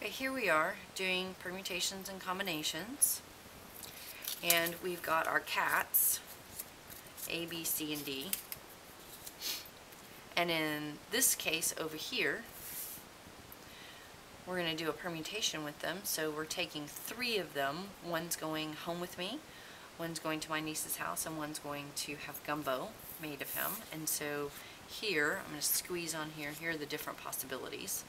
Okay, here we are doing permutations and combinations. And we've got our cats, A, B, C, and D. And in this case over here, we're going to do a permutation with them. So we're taking three of them. One's going home with me, one's going to my niece's house, and one's going to have gumbo made of him. And so here, I'm going to squeeze on here, here are the different possibilities.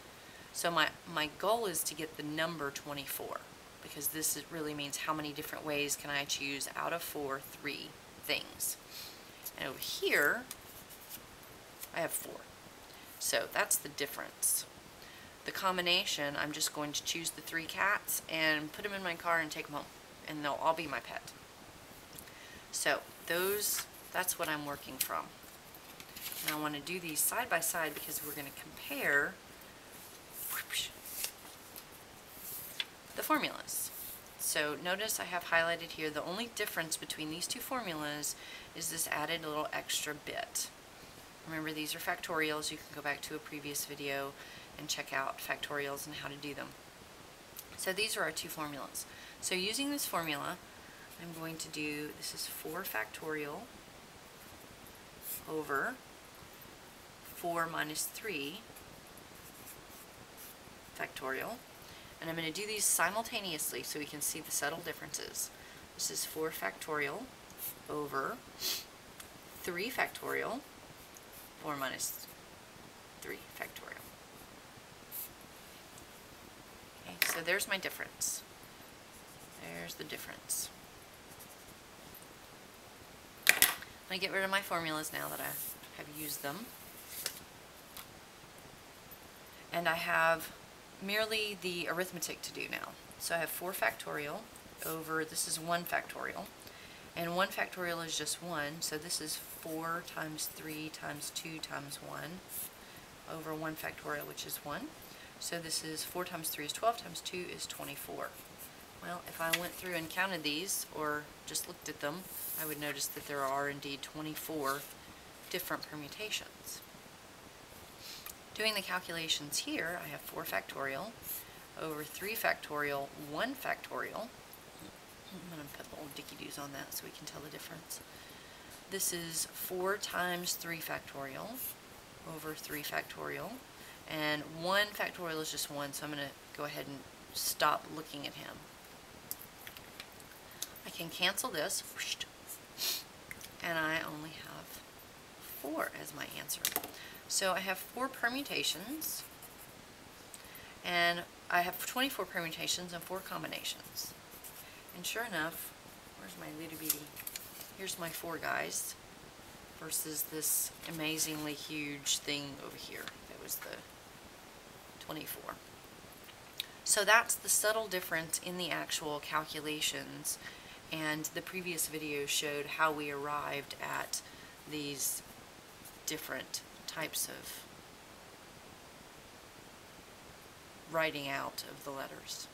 So my, my goal is to get the number 24 because this is, really means how many different ways can I choose out of four, three things. And over here, I have four. So that's the difference. The combination, I'm just going to choose the three cats and put them in my car and take them home. And they'll all be my pet. So those, that's what I'm working from. And I want to do these side by side because we're going to compare the formulas. So notice I have highlighted here the only difference between these two formulas is this added little extra bit. Remember these are factorials. You can go back to a previous video and check out factorials and how to do them. So these are our two formulas. So using this formula, I'm going to do, this is 4 factorial over 4 minus 3 factorial. And I'm going to do these simultaneously so we can see the subtle differences. This is 4 factorial over 3 factorial, 4 minus 3 factorial. Okay, so there's my difference. There's the difference. I'm going to get rid of my formulas now that I have used them. And I have merely the arithmetic to do now. So I have 4 factorial over, this is 1 factorial, and 1 factorial is just 1, so this is 4 times 3 times 2 times 1 over 1 factorial, which is 1. So this is 4 times 3 is 12 times 2 is 24. Well, if I went through and counted these, or just looked at them, I would notice that there are indeed 24 different permutations. Doing the calculations here, I have 4 factorial over 3 factorial, 1 factorial. I'm going to put little dicky-doos on that so we can tell the difference. This is 4 times 3 factorial over 3 factorial. And 1 factorial is just 1, so I'm going to go ahead and stop looking at him. I can cancel this, and I only have 4 as my answer. So I have four permutations, and I have 24 permutations and four combinations. And sure enough, where's my little bitty? Here's my four guys versus this amazingly huge thing over here. That was the 24. So that's the subtle difference in the actual calculations and the previous video showed how we arrived at these different types of writing out of the letters.